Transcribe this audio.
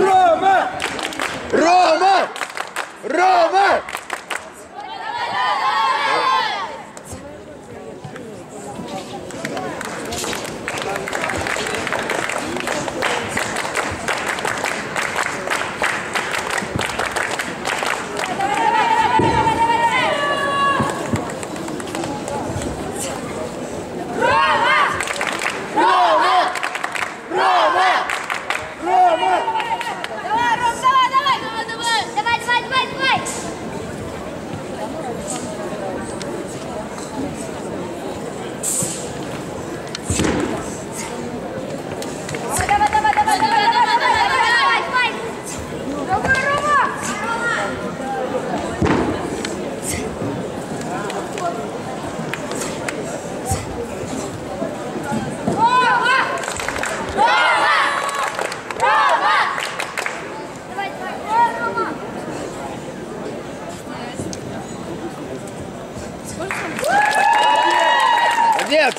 Roma! Roma! Robert! Молодец!